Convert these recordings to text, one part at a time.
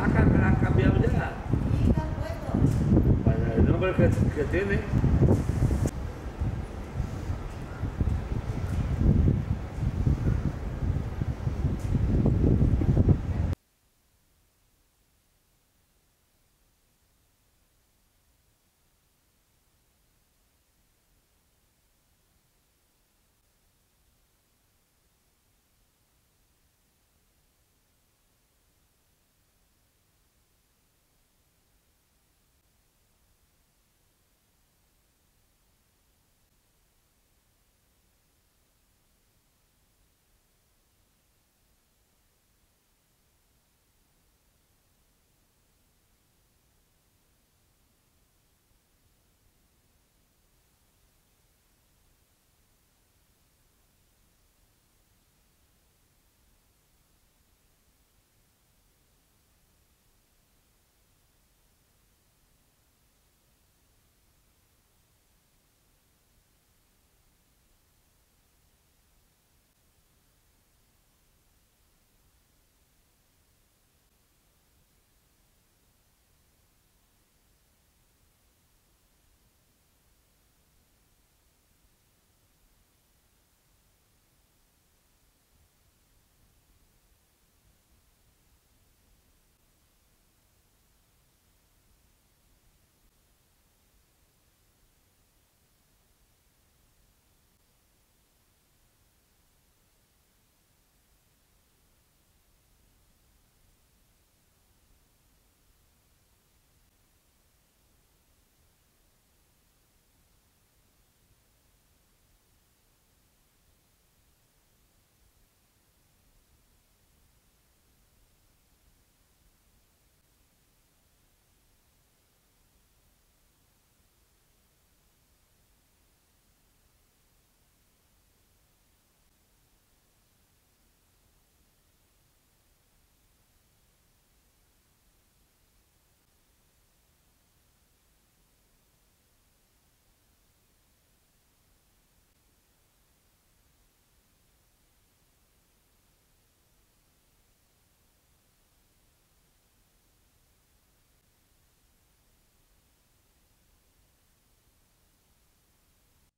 la, ha- me la han cambiado ya. Para el nombre que, que tiene.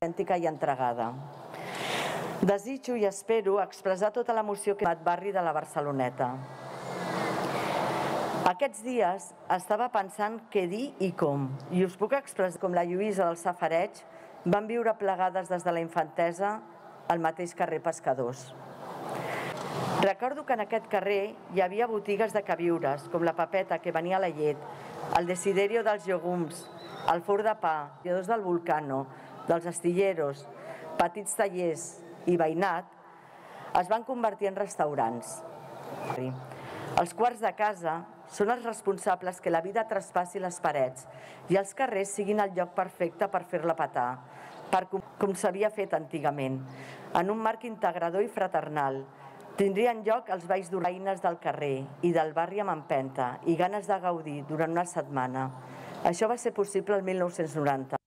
Autèntica i entregada. Desitjo i espero expressar tota l'emoció que he at barri de la Barceloneta. Aquests dies estava pensant què dir i com, i us puc expressar com la Lluïsa del Safareig van viure plegades des de la infantesa al mateix carrer Pescadors. Recordo que en aquest carrer hi havia botigues de queviures, com la papeta que venia a la llet, el desiderio dels llegums, el forn de pa, els del Volcano, dels astilleros, petits tallers i veïnat, es van convertir en restaurants. Els quarts de casa són els responsables que la vida traspassi les parets i els carrers siguin el lloc perfecte per fer-la petar, per com, com s'havia fet antigament, en un marc integrador i fraternal. Tindrien lloc els balls d'uraines del carrer i del barri amb empenta i ganes de gaudir durant una setmana. Això va ser possible el 1990.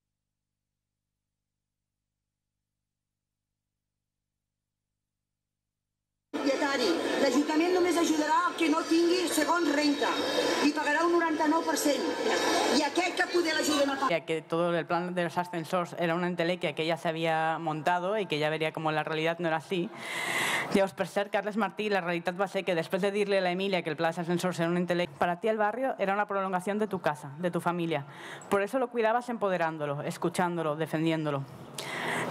L'Ajuntament només ajudarà el que no tingui segons renta i pagarà un 99%. I aquest que poder l'ajuden a pagar. Que todo el plan de los ascensores era una entelequia que ya se había montado y que ya vería como la realidad no era así. Llavors, per cert, Carles Martí, la realitat va ser que després de dir-li a Emilia que el pla de ascensors era un entelequia, para ti el barrio era una prolongación de tu casa, de tu familia. Por eso lo cuidabas empoderándolo, escuchándolo, defendiéndolo.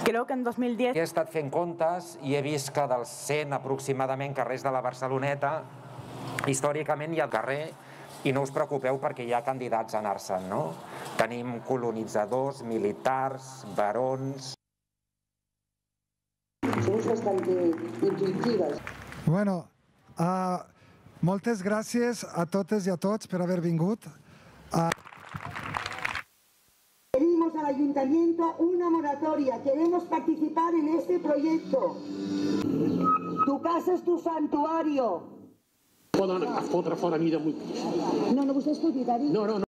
Creo que en 2010 He estat fent comptes i he vist que dels 100 aproximadament carrers de la Barceloneta, històricament hi ha carrer i no us preocupeu perquè hi ha candidats a anar-se'n, no? Tenim colonitzadors, militars, barons... Somos bastante intuitivas. Bueno, uh, moltes gràcies a totes i a tots per haver vingut. Pedimos al ayuntamiento una moratoria. Queremos participar en este proyecto. Tu casa es tu santuario. poden fotre fora a mi de vuit. No, no, vostè és propietari? No, no, no.